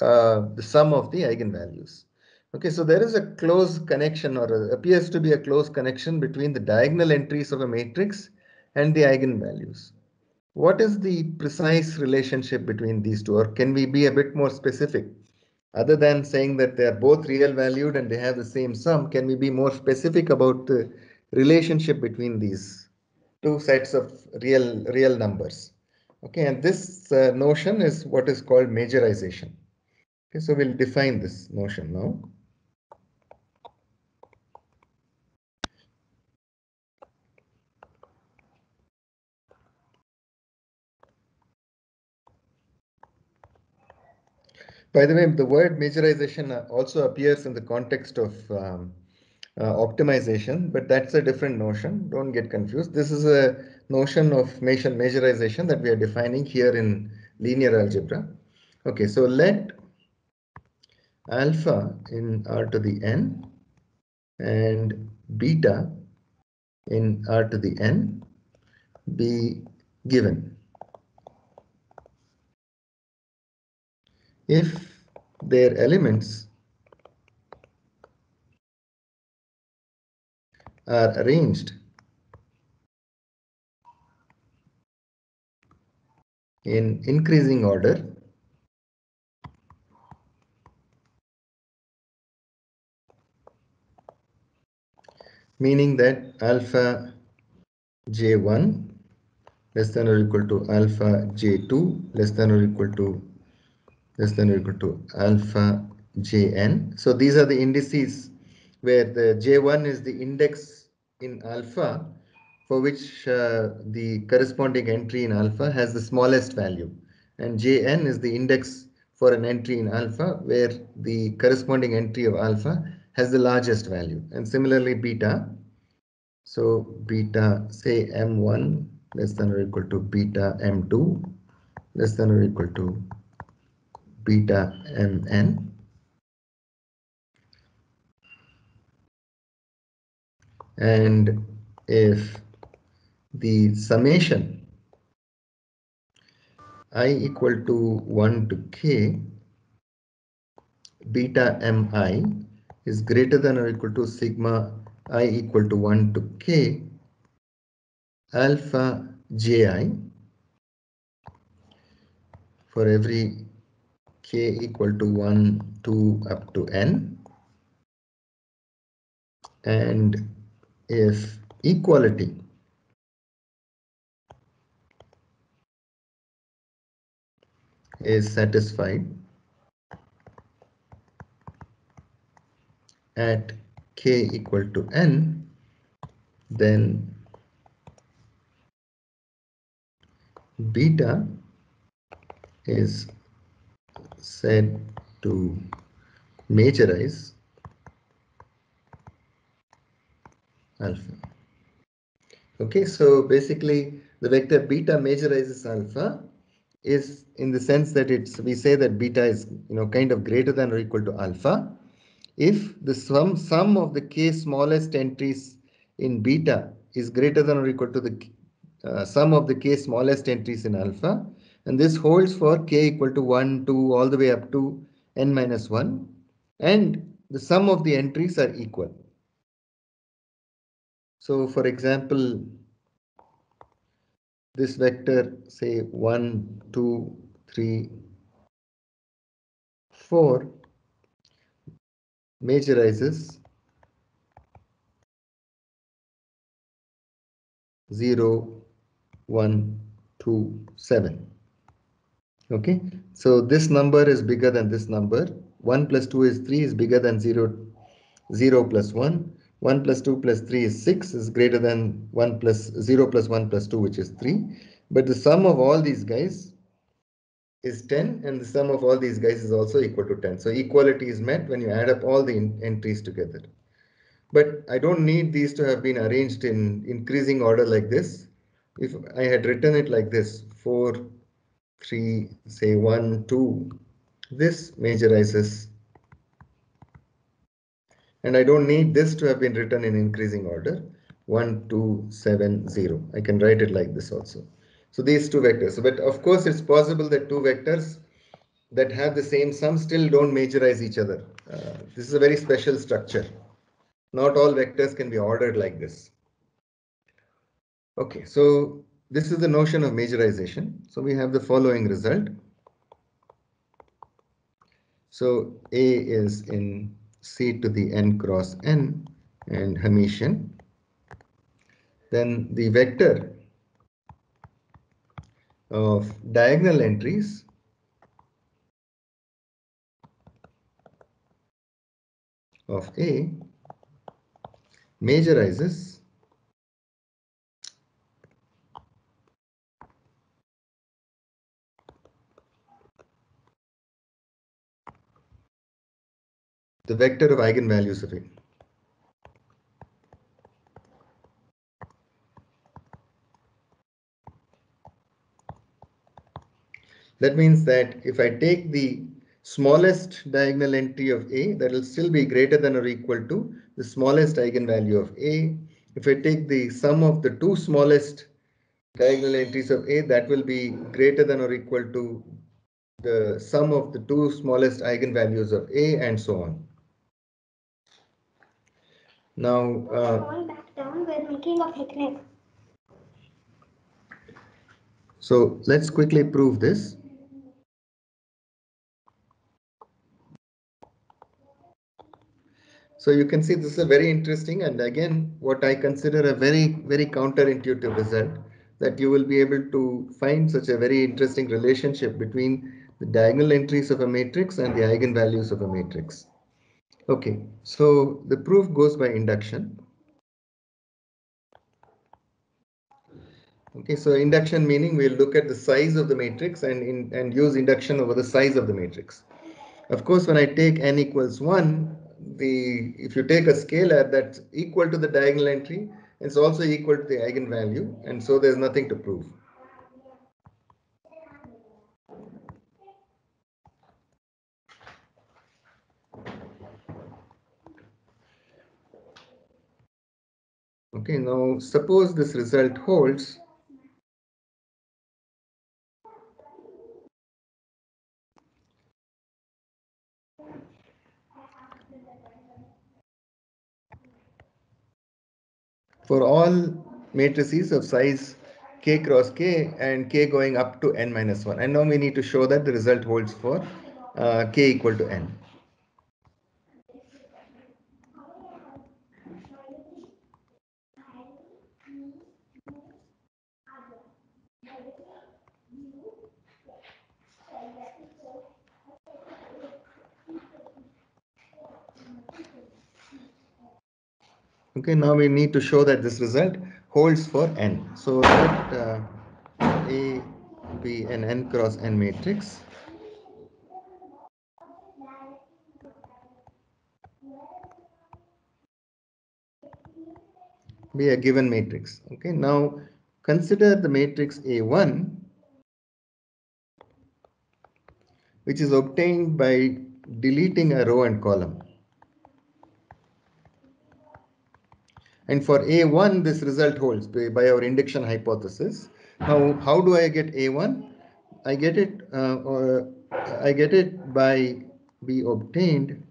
uh, the sum of the eigenvalues. Okay, so there is a close connection or appears to be a close connection between the diagonal entries of a matrix and the eigenvalues. What is the precise relationship between these two or can we be a bit more specific? Other than saying that they are both real valued and they have the same sum, can we be more specific about the relationship between these two sets of real real numbers? Okay, and this uh, notion is what is called majorization. Okay, so we'll define this notion now. By the way, the word majorization uh, also appears in the context of um, uh, optimization, but that's a different notion. Don't get confused. This is a notion of measure majorization that we are defining here in linear algebra. Okay, so let alpha in R to the n and beta in R to the n be given. if their elements are arranged in increasing order meaning that alpha j1 less than or equal to alpha j2 less than or equal to less than or equal to alpha jn. So these are the indices where the j1 is the index in alpha for which uh, the corresponding entry in alpha has the smallest value and jn is the index for an entry in alpha where the corresponding entry of alpha has the largest value. And similarly beta. So beta say m1 less than or equal to beta m2 less than or equal to beta mn. And if the summation i equal to 1 to k beta mi is greater than or equal to sigma i equal to 1 to k alpha ji for every k equal to 1, 2 up to n. And if equality is satisfied at k equal to n, then beta is said to majorize alpha. Okay, so basically the vector beta majorizes alpha is in the sense that it's we say that beta is you know kind of greater than or equal to alpha if the sum sum of the k smallest entries in beta is greater than or equal to the uh, sum of the k smallest entries in alpha and this holds for k equal to 1, 2, all the way up to n minus 1. And the sum of the entries are equal. So for example, this vector say 1, 2, 3, 4 majorizes 0, 1, 2, 7. Okay, so this number is bigger than this number. 1 plus 2 is 3 is bigger than 0, 0 plus 1. 1 plus 2 plus 3 is 6 is greater than 1 plus 0 plus 1 plus 2 which is 3. But the sum of all these guys is 10 and the sum of all these guys is also equal to 10. So equality is met when you add up all the entries together. But I don't need these to have been arranged in increasing order like this. If I had written it like this, 4, 3, say 1, 2, this majorizes. And I don't need this to have been written in increasing order. 1, 2, 7, 0. I can write it like this also. So these two vectors. But of course, it's possible that two vectors that have the same sum still don't majorize each other. Uh, this is a very special structure. Not all vectors can be ordered like this. Okay, so this is the notion of majorization. So we have the following result. So A is in C to the n cross n and Hermitian. Then the vector of diagonal entries of A majorizes the vector of eigenvalues of A. That means that if I take the smallest diagonal entry of A, that will still be greater than or equal to the smallest eigenvalue of A. If I take the sum of the two smallest diagonal entries of A, that will be greater than or equal to the sum of the two smallest eigenvalues of A and so on. Now, uh, back down, we're making a picnic. So let's quickly prove this. So you can see this is a very interesting and again what I consider a very very counterintuitive result that you will be able to find such a very interesting relationship between the diagonal entries of a matrix and the eigenvalues of a matrix. Okay, so the proof goes by induction. Okay, so induction meaning we'll look at the size of the matrix and in, and use induction over the size of the matrix. Of course, when I take n equals 1, the if you take a scalar that's equal to the diagonal entry, it's also equal to the eigenvalue, and so there's nothing to prove. Okay, now suppose this result holds. For all matrices of size k cross k and k going up to n minus 1. And now we need to show that the result holds for uh, k equal to n. Okay, now we need to show that this result holds for n. So let uh, A be an n cross n matrix. Be a given matrix. Okay, now consider the matrix A1 which is obtained by deleting a row and column. And for A1, this result holds by, our induction hypothesis. Now, how do I get A1? I get it, uh, or I get it by be obtained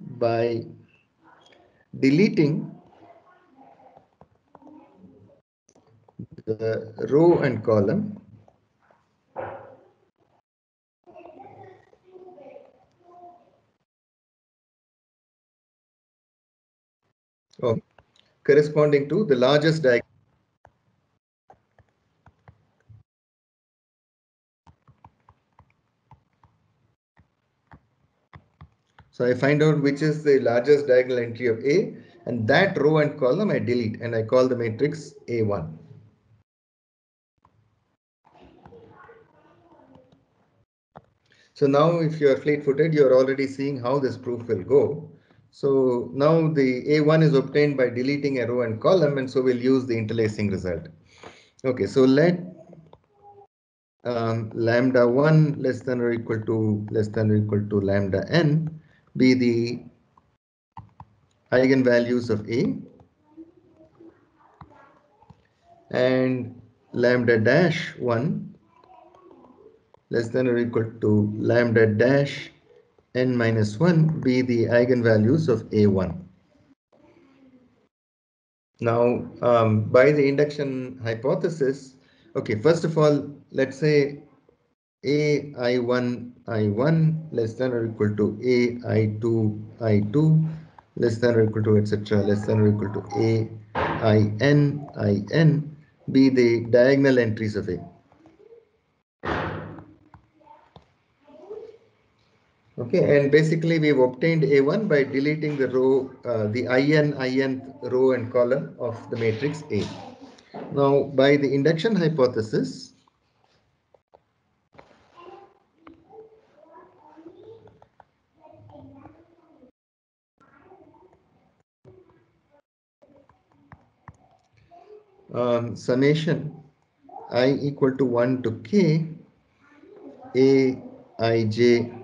by deleting the row and column oh, corresponding to the largest diagonal. So I find out which is the largest diagonal entry of A and that row and column I delete and I call the matrix A1. So now if you are fleet footed, you are already seeing how this proof will go. So now the A1 is obtained by deleting a row and column and so we'll use the interlacing result. Okay, so let um, lambda 1 less than or equal to less than or equal to lambda n be the eigenvalues of A and lambda dash 1 less than or equal to lambda dash n minus 1 be the eigenvalues of A1. Now, um, by the induction hypothesis, okay, first of all, let's say A I1 I1 less than or equal to A I2 I2 less than or equal to etc. less than or equal to A I N I N be the diagonal entries of A. Okay, and basically we've obtained A1 by deleting the row, uh, the IN, IN row and column of the matrix A. Now, by the induction hypothesis, um, summation i equal to 1 to k a i j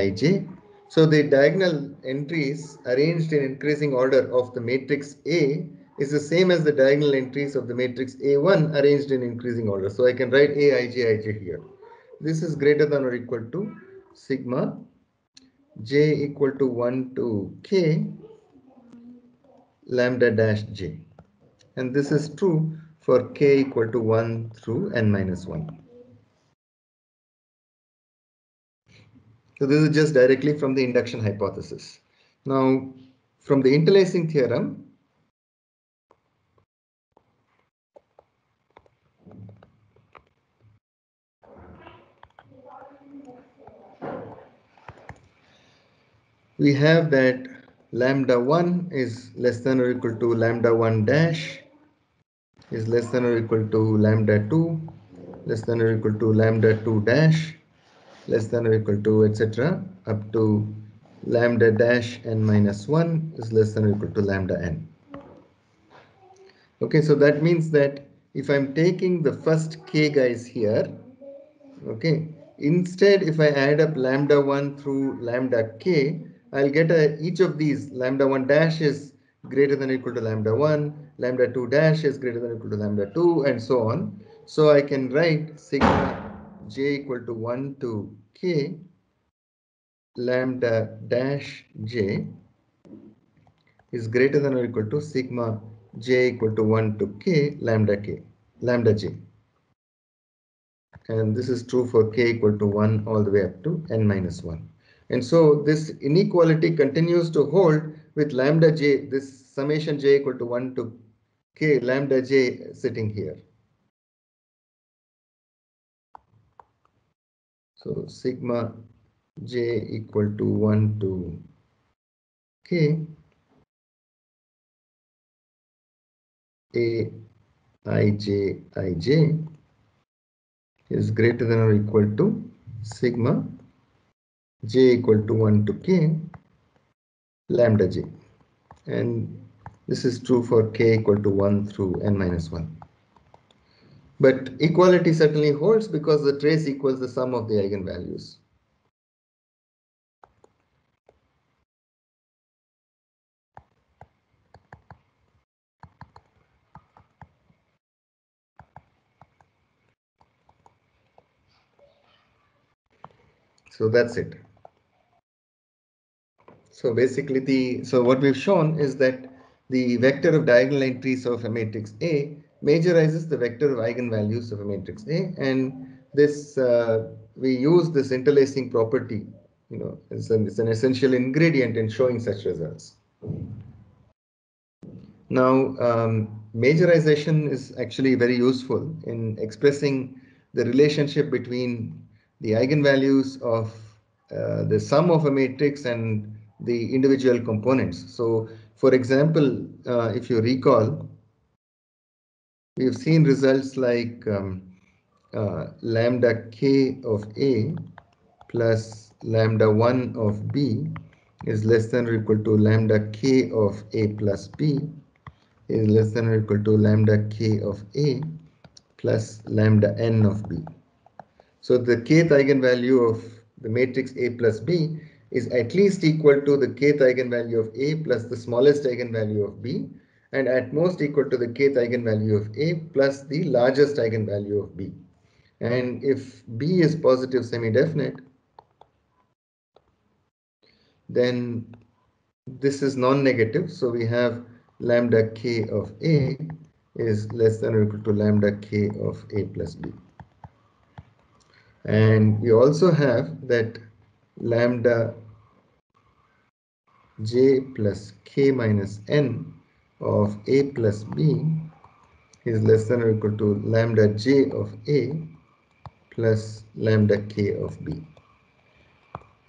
ij. So the diagonal entries arranged in increasing order of the matrix A is the same as the diagonal entries of the matrix A1 arranged in increasing order. So I can write Aij Ij here. This is greater than or equal to sigma j equal to 1 to k lambda dash j. And this is true for k equal to 1 through n minus 1. So this is just directly from the induction hypothesis. Now, from the interlacing theorem, we have that lambda 1 is less than or equal to lambda 1 dash is less than or equal to lambda 2 less than or equal to lambda 2 dash less than or equal to etc up to lambda dash n minus 1 is less than or equal to lambda n. Okay, so that means that if I'm taking the first k guys here, okay, instead if I add up lambda 1 through lambda k, I'll get a, each of these lambda 1 dash is greater than or equal to lambda 1, lambda 2 dash is greater than or equal to lambda 2 and so on. So I can write sigma j equal to 1 to k lambda dash j is greater than or equal to sigma j equal to 1 to k lambda k lambda j. And this is true for k equal to 1 all the way up to n minus 1 and so this inequality continues to hold with lambda j this summation j equal to 1 to k lambda j sitting here So sigma j equal to 1 to k a i j i j is greater than or equal to sigma j equal to 1 to k lambda j. And this is true for k equal to 1 through n minus 1. But equality certainly holds because the trace equals the sum of the eigenvalues. So that's it. So basically the so what we've shown is that the vector of diagonal entries of a matrix A majorizes the vector of eigenvalues of a matrix A and this uh, we use this interlacing property you know it's an, it's an essential ingredient in showing such results. Now um, majorization is actually very useful in expressing the relationship between the eigenvalues of uh, the sum of a matrix and the individual components. So for example, uh, if you recall, we've seen results like um, uh, lambda k of A plus lambda 1 of B is less than or equal to lambda k of A plus B is less than or equal to lambda k of A plus lambda n of B. So the kth eigenvalue of the matrix A plus B is at least equal to the kth eigenvalue of A plus the smallest eigenvalue of B and at most equal to the kth eigenvalue of A plus the largest eigenvalue of B. And if B is positive semi-definite, then this is non-negative. So we have lambda k of A is less than or equal to lambda k of A plus B. And we also have that lambda j plus k minus n of A plus B is less than or equal to lambda j of A plus lambda k of B.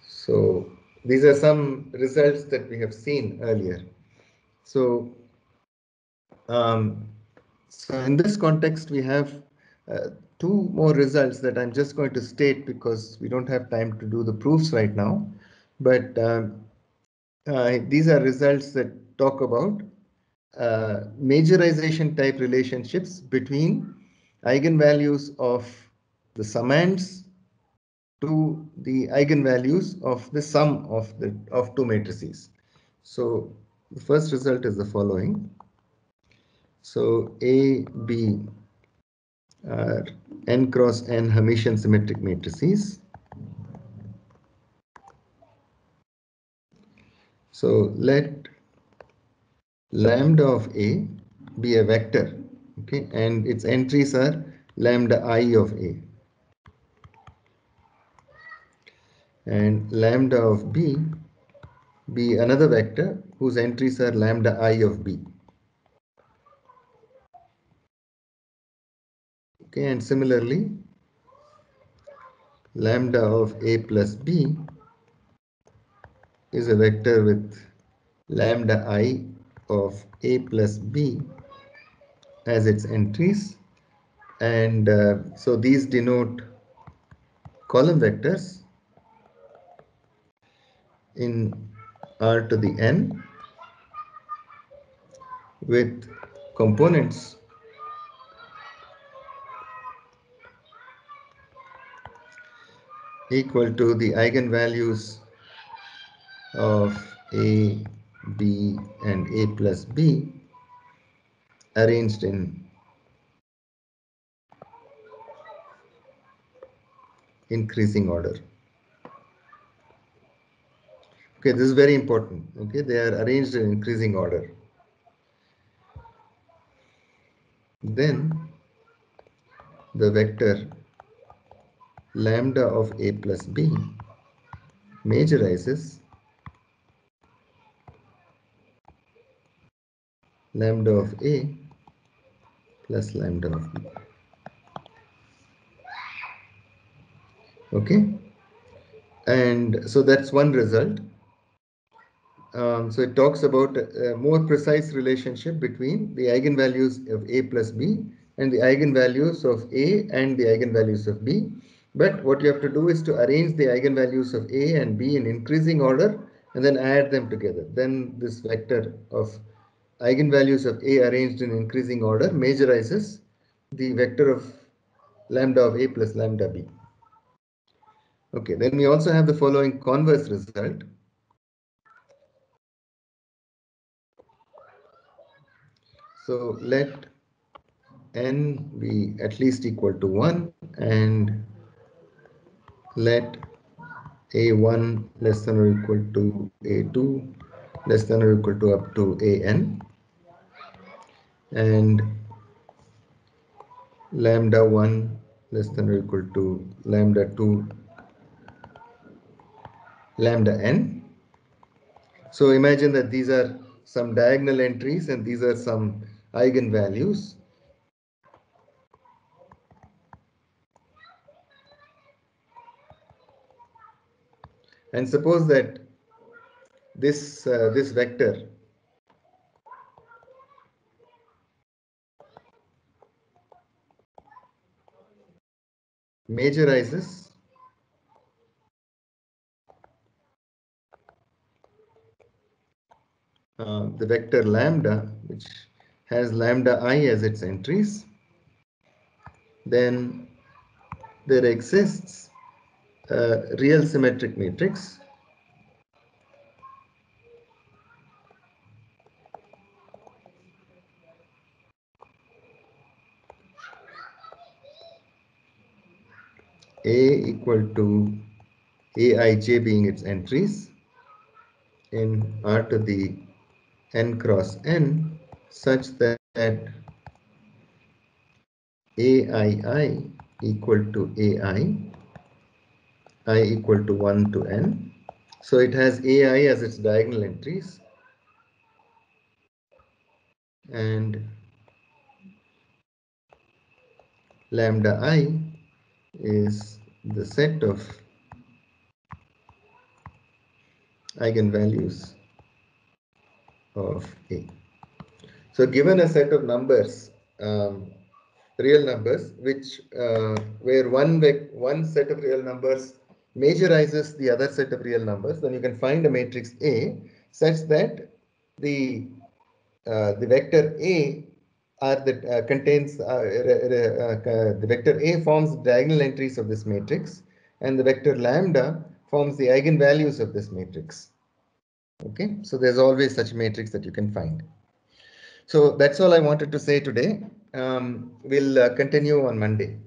So these are some results that we have seen earlier. So, um, so in this context, we have uh, two more results that I'm just going to state because we don't have time to do the proofs right now. But um, uh, these are results that talk about uh, majorization type relationships between eigenvalues of the summands to the eigenvalues of the sum of the of two matrices. So the first result is the following. So A, B are n cross n Hermitian symmetric matrices. So let lambda of A be a vector, okay, and its entries are lambda i of A. And lambda of B be another vector whose entries are lambda i of B. Okay, and similarly, lambda of A plus B is a vector with lambda i of A plus B as its entries. And uh, so these denote column vectors in R to the N with components equal to the eigenvalues of A, B and A plus B arranged in increasing order. Okay, this is very important. Okay, they are arranged in increasing order. Then the vector lambda of A plus B majorizes lambda of A plus lambda of B. Okay, and so that's one result. Um, so it talks about a more precise relationship between the eigenvalues of A plus B and the eigenvalues of A and the eigenvalues of B. But what you have to do is to arrange the eigenvalues of A and B in increasing order and then add them together. Then this vector of eigenvalues of A arranged in increasing order majorizes the vector of lambda of A plus lambda B. Okay, then we also have the following converse result. So let n be at least equal to 1 and let a1 less than or equal to a2 less than or equal to up to an and lambda 1 less than or equal to lambda 2 lambda n. So imagine that these are some diagonal entries and these are some eigenvalues. And suppose that this uh, this vector. Majorizes uh, the vector lambda which has lambda i as its entries. Then there exists a real symmetric matrix A equal to Aij being its entries in R to the n cross n such that aii equal to ai, i equal to 1 to n. So it has ai as its diagonal entries and lambda i is the set of eigenvalues of A. So given a set of numbers, um, real numbers, which uh, where one one set of real numbers majorizes the other set of real numbers, then you can find a matrix A such that the uh, the vector A are that uh, contains uh, uh, the vector A forms diagonal entries of this matrix, and the vector lambda forms the eigenvalues of this matrix. Okay, so there's always such matrix that you can find. So that's all I wanted to say today. Um, we'll uh, continue on Monday.